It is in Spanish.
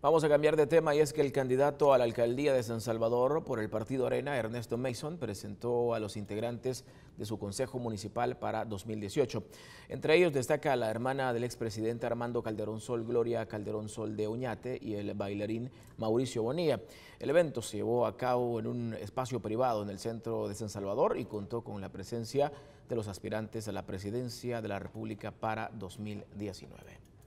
Vamos a cambiar de tema y es que el candidato a la alcaldía de San Salvador por el partido Arena, Ernesto Mason, presentó a los integrantes de su consejo municipal para 2018. Entre ellos destaca la hermana del expresidente Armando Calderón Sol, Gloria Calderón Sol de Oñate y el bailarín Mauricio Bonilla. El evento se llevó a cabo en un espacio privado en el centro de San Salvador y contó con la presencia de los aspirantes a la presidencia de la República para 2019.